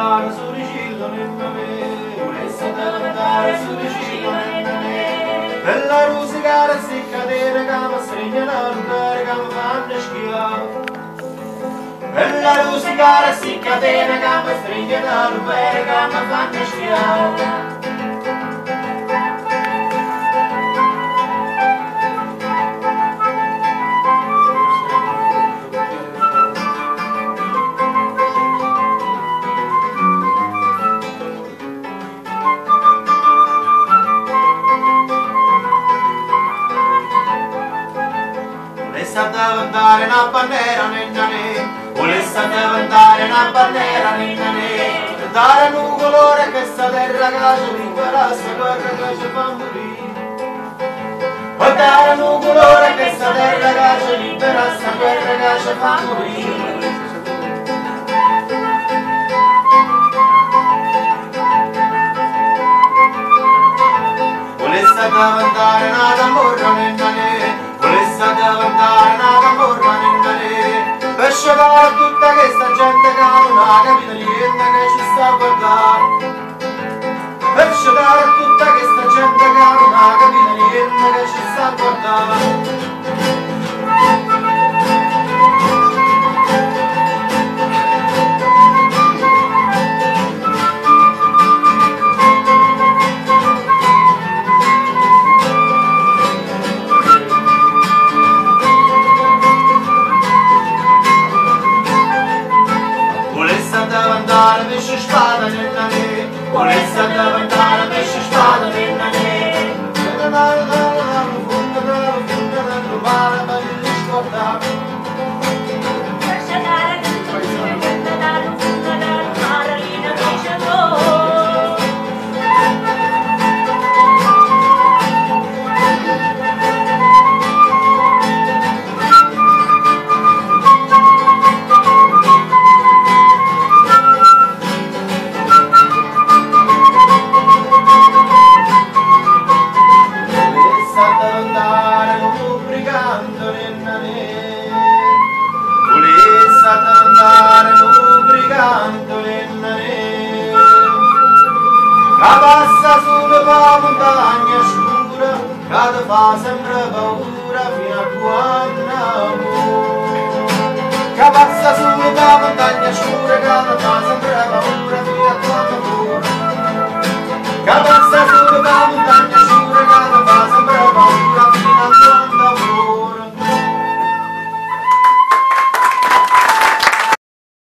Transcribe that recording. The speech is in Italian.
dar surgildo nel me, volesse da dar surgildo nel me. Bella rusicare si cadere cama segna da andare cama fanno schiavo. Bella rusicare si cadere cama stringe da rubare cama fanno schiavo. Andare una bandiera nennane volesse andare una bandiera nennane dare un colore che sta terra che ci liberasse guerra ci fa morire dare un colore che sta terra che ci liberasse guerra ci fa morire volesse andare una camorra nennane volesse andare una lasciare tutta questa gente che non ha capito niente che ci sta a guardare. Lasciare tutta questa gente che non ha capito niente che ci sta a guardare vantara, deixa espada nel nane. Por essa da deixa espada. Rabassa sulla montagna scura, che fa sempre paura fino a quando... Rabassa